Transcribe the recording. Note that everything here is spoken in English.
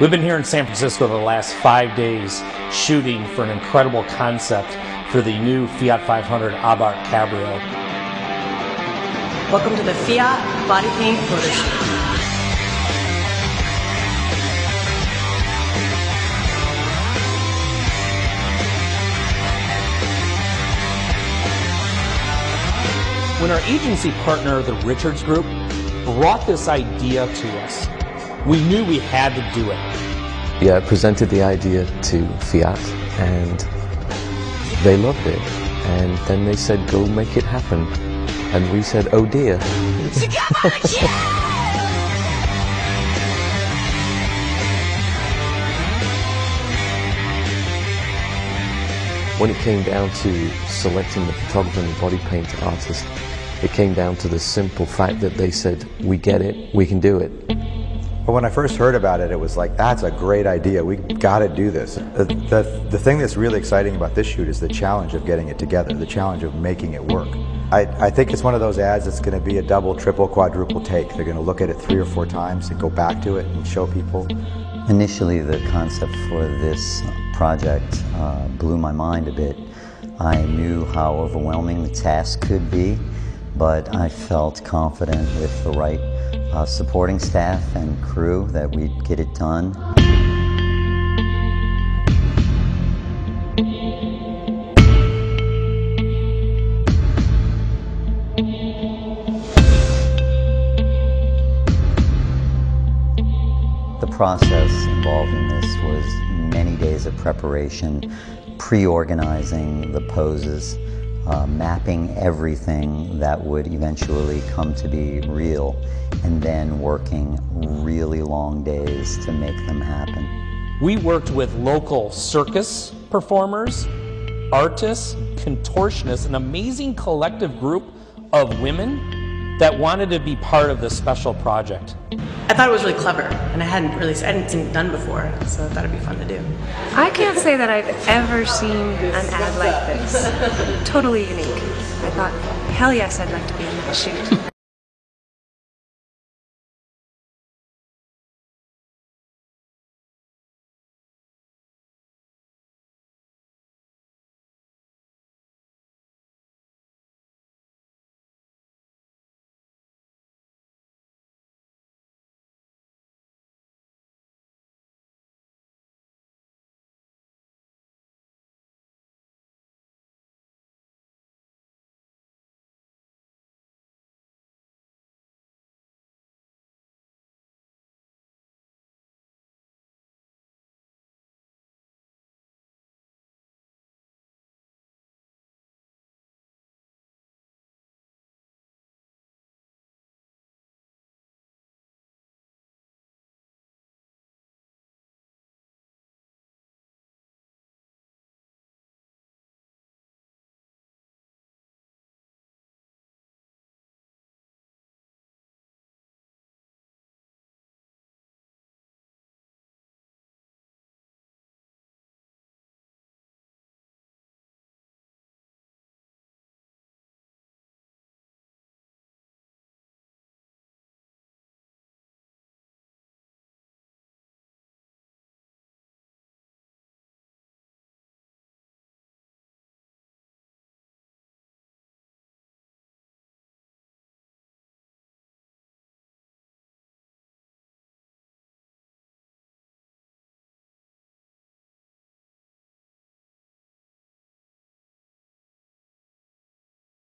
We've been here in San Francisco for the last five days shooting for an incredible concept for the new Fiat 500 Abarth Cabrio. Welcome to the Fiat Body Paint Photo Shoot. When our agency partner, the Richards Group, brought this idea to us, we knew we had to do it. Yeah, I presented the idea to Fiat and they loved it. And then they said, go make it happen. And we said, oh dear. when it came down to selecting the photographer and the body paint artist, it came down to the simple fact that they said, we get it, we can do it. But when I first heard about it, it was like, that's a great idea. We got to do this. The, the, the, thing that's really exciting about this shoot is the challenge of getting it together, the challenge of making it work. I, I think it's one of those ads that's going to be a double, triple, quadruple take. They're going to look at it three or four times and go back to it and show people. Initially, the concept for this project uh, blew my mind a bit. I knew how overwhelming the task could be but I felt confident with the right uh, supporting staff and crew that we'd get it done. The process involved in this was many days of preparation, pre-organizing the poses, uh, mapping everything that would eventually come to be real, and then working really long days to make them happen. We worked with local circus performers, artists, contortionists, an amazing collective group of women that wanted to be part of this special project. I thought it was really clever, and I hadn't really I hadn't seen it done before, so I thought it'd be fun to do. I can't say that I've ever seen an ad like this. totally unique. I thought, hell yes, I'd like to be in that shoot.